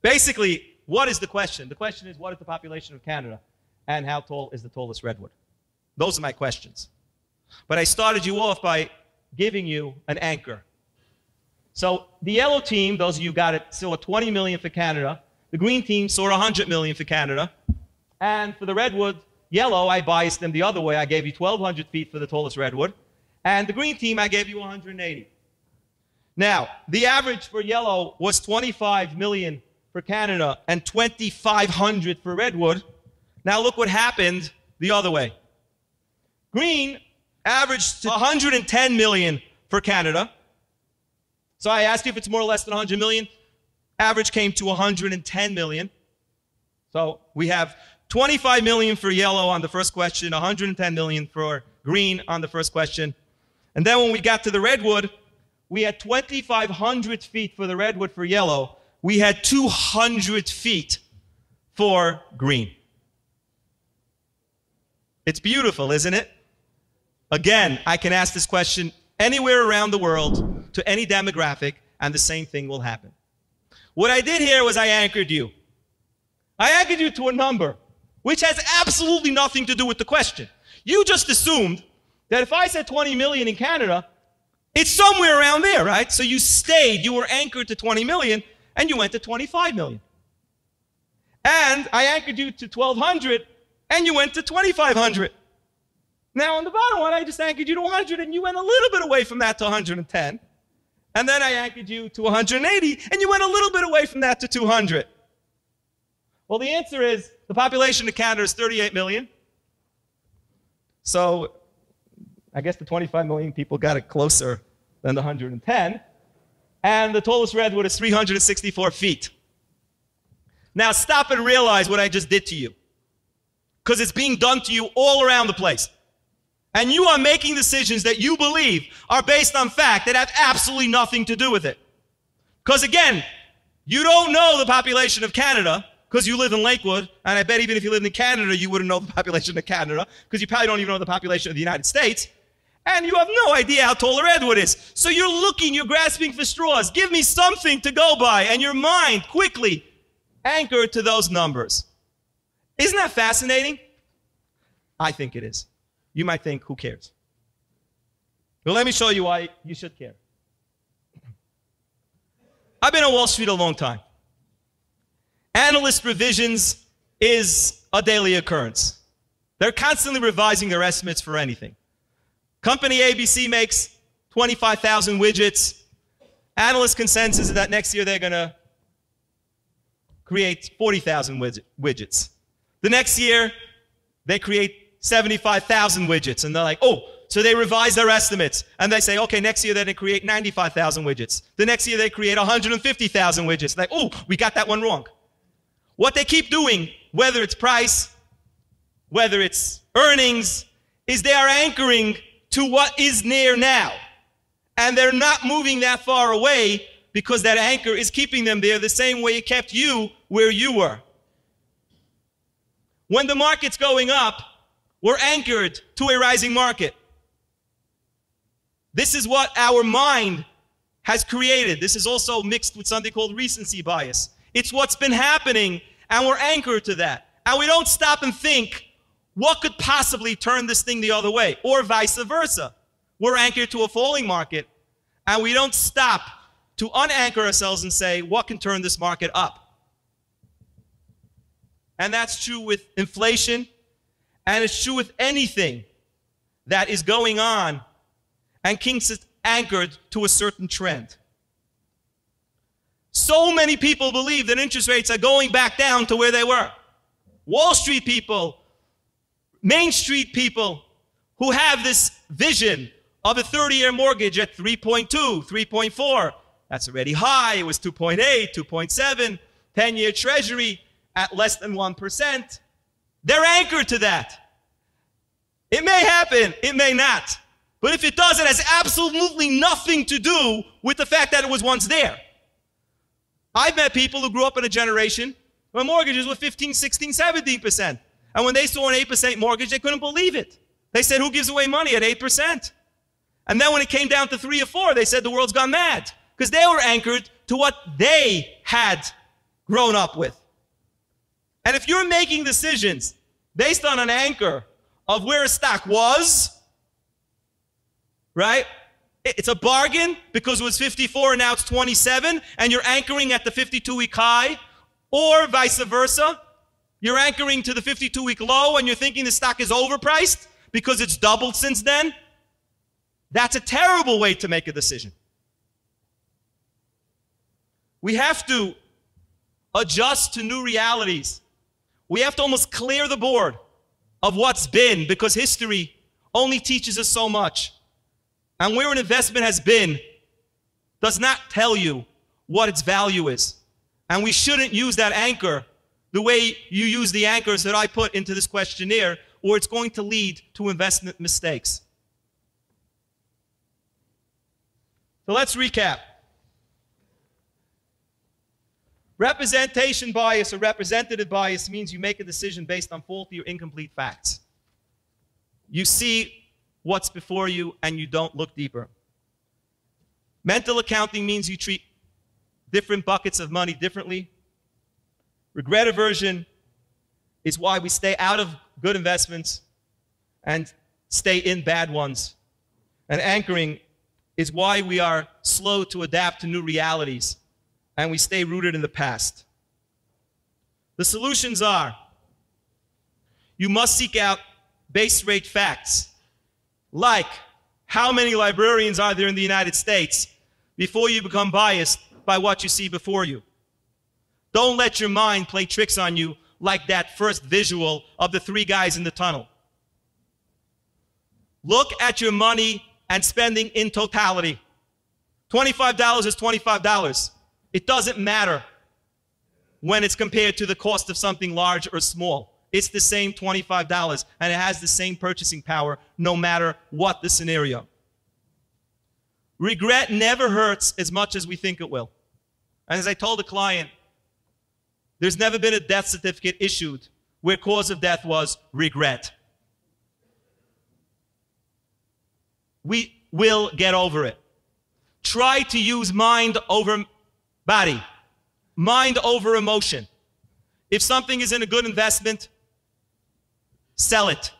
Basically, what is the question? The question is, what is the population of Canada? And how tall is the tallest redwood? Those are my questions. But I started you off by giving you an anchor. So the yellow team, those of you got it, saw 20 million for Canada. The green team saw 100 million for Canada. And for the redwood, yellow, I biased them the other way. I gave you 1,200 feet for the tallest redwood. And the green team, I gave you 180. Now, the average for yellow was 25 million for Canada and 2,500 for Redwood. Now look what happened the other way. Green averaged 110 million for Canada. So I asked you if it's more or less than 100 million. Average came to 110 million. So we have 25 million for yellow on the first question, 110 million for green on the first question. And then when we got to the redwood, we had 2,500 feet for the redwood for yellow we had 200 feet for green. It's beautiful, isn't it? Again, I can ask this question anywhere around the world to any demographic, and the same thing will happen. What I did here was I anchored you. I anchored you to a number, which has absolutely nothing to do with the question. You just assumed that if I said 20 million in Canada, it's somewhere around there, right? So you stayed, you were anchored to 20 million, and you went to 25 million. And I anchored you to 1200 and you went to 2500. Now on the bottom one, I just anchored you to 100 and you went a little bit away from that to 110. And then I anchored you to 180 and you went a little bit away from that to 200. Well, the answer is the population of Canada is 38 million. So I guess the 25 million people got it closer than the 110 and the tallest redwood is 364 feet. Now stop and realize what I just did to you. Because it's being done to you all around the place. And you are making decisions that you believe are based on fact that have absolutely nothing to do with it. Because again, you don't know the population of Canada because you live in Lakewood, and I bet even if you lived in Canada, you wouldn't know the population of Canada because you probably don't even know the population of the United States and you have no idea how tall a redwood is. So you're looking, you're grasping for straws. Give me something to go by, and your mind quickly anchored to those numbers. Isn't that fascinating? I think it is. You might think, who cares? But let me show you why you should care. <clears throat> I've been on Wall Street a long time. Analyst revisions is a daily occurrence. They're constantly revising their estimates for anything. Company ABC makes 25,000 widgets. Analyst consensus is that next year they're going to create 40,000 widgets. The next year, they create 75,000 widgets. And they're like, oh, so they revise their estimates. And they say, okay, next year they're going to create 95,000 widgets. The next year they create 150,000 widgets. Like, oh, we got that one wrong. What they keep doing, whether it's price, whether it's earnings, is they are anchoring to what is near now. And they're not moving that far away because that anchor is keeping them there the same way it kept you where you were. When the market's going up, we're anchored to a rising market. This is what our mind has created. This is also mixed with something called recency bias. It's what's been happening and we're anchored to that. And we don't stop and think, what could possibly turn this thing the other way? Or vice versa. We're anchored to a falling market, and we don't stop to unanchor ourselves and say, what can turn this market up? And that's true with inflation, and it's true with anything that is going on and keeps it anchored to a certain trend. So many people believe that interest rates are going back down to where they were. Wall Street people, Main Street people who have this vision of a 30 year mortgage at 3.2, 3.4. That's already high. It was 2.8, 2.7, 10 year treasury at less than 1%. They're anchored to that. It may happen, it may not. But if it does, it has absolutely nothing to do with the fact that it was once there. I've met people who grew up in a generation where mortgages were 15, 16, 17%. And when they saw an 8% mortgage, they couldn't believe it. They said, who gives away money at 8%? And then when it came down to three or four, they said the world's gone mad because they were anchored to what they had grown up with. And if you're making decisions based on an anchor of where a stock was, right? It's a bargain because it was 54 and now it's 27, and you're anchoring at the 52 week high, or vice versa. You're anchoring to the 52 week low and you're thinking the stock is overpriced because it's doubled since then. That's a terrible way to make a decision. We have to adjust to new realities. We have to almost clear the board of what's been because history only teaches us so much. And where an investment has been does not tell you what its value is. And we shouldn't use that anchor the way you use the anchors that I put into this questionnaire, or it's going to lead to investment mistakes. So let's recap. Representation bias or representative bias means you make a decision based on faulty or incomplete facts. You see what's before you and you don't look deeper. Mental accounting means you treat different buckets of money differently. Regret aversion is why we stay out of good investments and stay in bad ones. And anchoring is why we are slow to adapt to new realities and we stay rooted in the past. The solutions are you must seek out base rate facts like how many librarians are there in the United States before you become biased by what you see before you. Don't let your mind play tricks on you like that first visual of the three guys in the tunnel. Look at your money and spending in totality. $25 is $25. It doesn't matter when it's compared to the cost of something large or small. It's the same $25 and it has the same purchasing power no matter what the scenario. Regret never hurts as much as we think it will. And as I told the client, there's never been a death certificate issued where cause of death was regret. We will get over it. Try to use mind over body, mind over emotion. If something is in a good investment, sell it.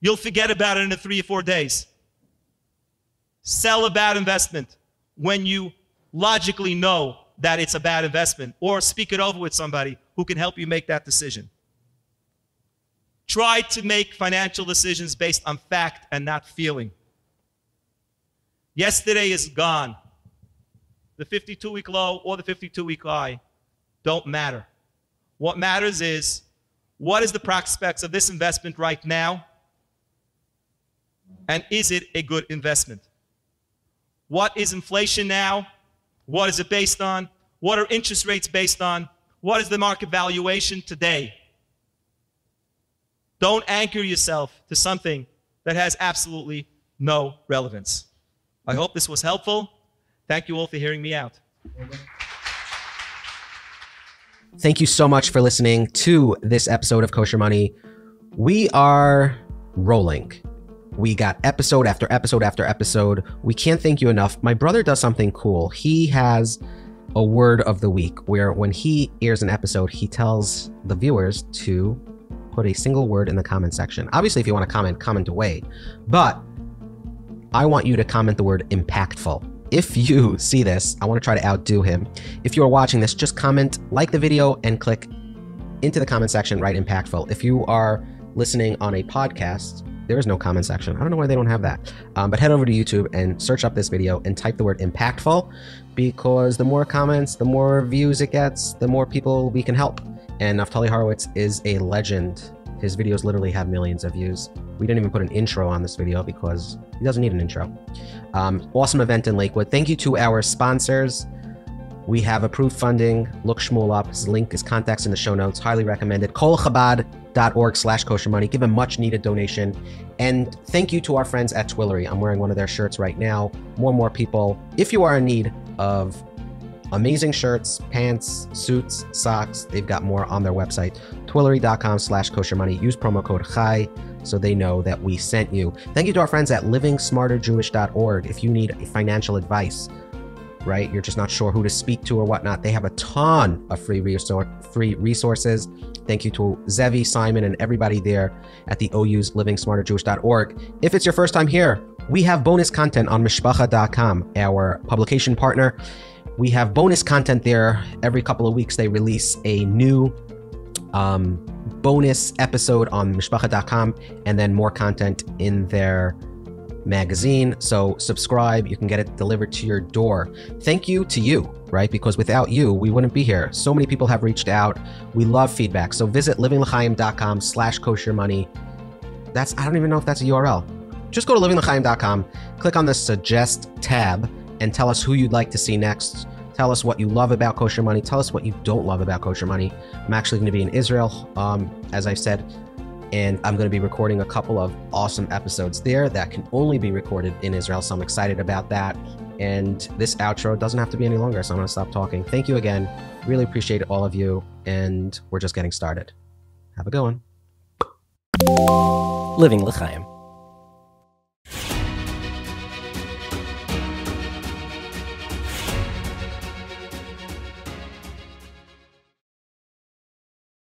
You'll forget about it in three or four days. Sell a bad investment when you logically know that it's a bad investment, or speak it over with somebody who can help you make that decision. Try to make financial decisions based on fact and not feeling. Yesterday is gone. The 52 week low or the 52 week high don't matter. What matters is what is the prospects of this investment right now? And is it a good investment? What is inflation now? What is it based on? What are interest rates based on? What is the market valuation today? Don't anchor yourself to something that has absolutely no relevance. I hope this was helpful. Thank you all for hearing me out. Thank you so much for listening to this episode of Kosher Money. We are rolling. We got episode after episode after episode. We can't thank you enough. My brother does something cool. He has a word of the week where when he airs an episode, he tells the viewers to put a single word in the comment section. Obviously, if you want to comment, comment away. But I want you to comment the word impactful. If you <laughs> see this, I want to try to outdo him. If you are watching this, just comment, like the video, and click into the comment section, write impactful. If you are listening on a podcast, there is no comment section. I don't know why they don't have that. Um, but head over to YouTube and search up this video and type the word impactful because the more comments, the more views it gets, the more people we can help. And Naftali Horowitz is a legend. His videos literally have millions of views. We didn't even put an intro on this video because he doesn't need an intro. Um, awesome event in Lakewood. Thank you to our sponsors. We have approved funding. Look Shmuel up. His link is contacts in the show notes. Highly recommended. colelchabad.org slash kosher money. Give a much needed donation. And thank you to our friends at Twillory. I'm wearing one of their shirts right now. More and more people. If you are in need of amazing shirts, pants, suits, socks. They've got more on their website, twillory.com slash kosher money. Use promo code CHAI so they know that we sent you. Thank you to our friends at livingsmarterjewish.org. If you need financial advice, right? You're just not sure who to speak to or whatnot. They have a ton of free resource, free resources. Thank you to Zevi, Simon, and everybody there at the OU's livingsmarterjewish.org. If it's your first time here, we have bonus content on mishpacha.com, our publication partner. We have bonus content there. Every couple of weeks, they release a new um, bonus episode on mishpacha.com and then more content in their magazine. So subscribe, you can get it delivered to your door. Thank you to you, right? Because without you, we wouldn't be here. So many people have reached out. We love feedback. So visit livinglchaim.com slash kosher money. That's, I don't even know if that's a URL. Just go to livinglchaim.com, click on the suggest tab, and tell us who you'd like to see next. Tell us what you love about kosher money. Tell us what you don't love about kosher money. I'm actually going to be in Israel, um, as I said, and I'm going to be recording a couple of awesome episodes there that can only be recorded in Israel. So I'm excited about that. And this outro doesn't have to be any longer, so I'm going to stop talking. Thank you again. Really appreciate all of you, and we're just getting started. Have a good one. Living L'chaim.